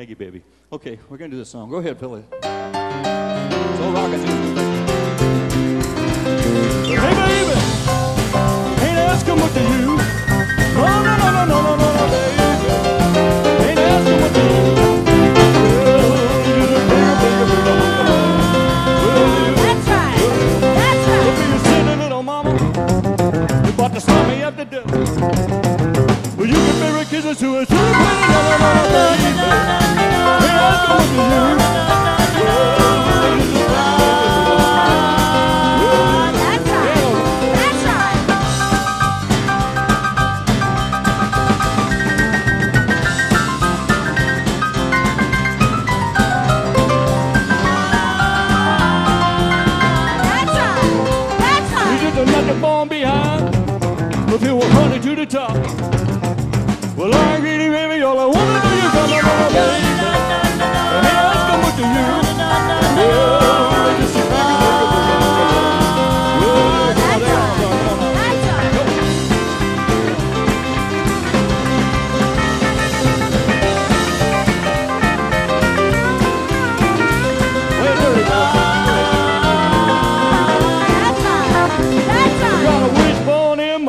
Thank you, baby. Okay, we're gonna do this song. Go ahead, fill it. So rockin'. Hey, baby, ain't asking what to do. No, no, no, no, no, no, no, no, baby. Ain't asking what to do. That's right. That's right. Look the phone behind. If you were running to the top.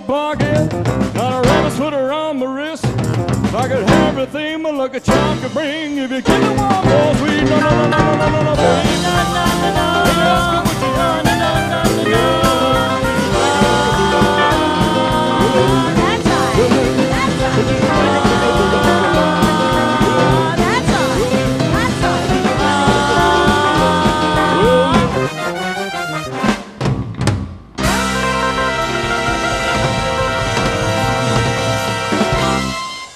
My pocket, got a rabbit's foot around my wrist. If I could have everything my lucky charm could bring, if you give me one more sweet, no, no, no, no, no, no, no,